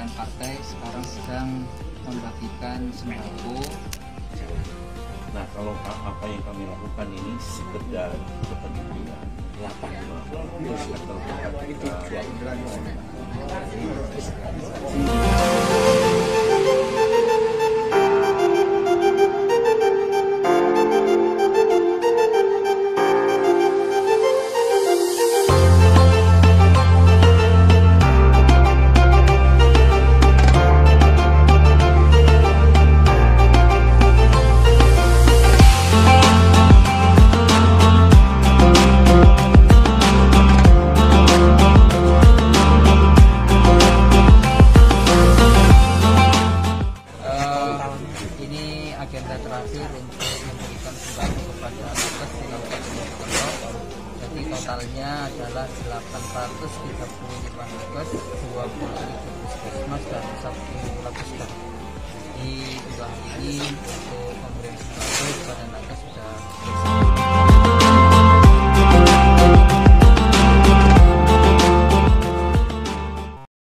perwakilan partai sekarang sedang membagikan sembako. Nah, kalau apa yang kami lakukan ini sekedar kepentingan. Lapang masyarakat terdekat Eh, ini agenda terakhir untuk memberikan sembako kepada nakes di Kabupaten Mojokerto. Jadi totalnya adalah 835 nakes, 27 puskesmas dan satu lapiskar. Di dua hari ini